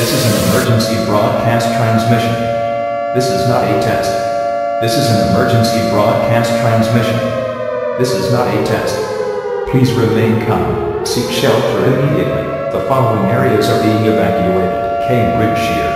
This is an emergency broadcast transmission. This is not a test. This is an emergency broadcast transmission. This is not a test. Please remain calm. Seek shelter immediately. The following areas are being evacuated. Cambridgeshire,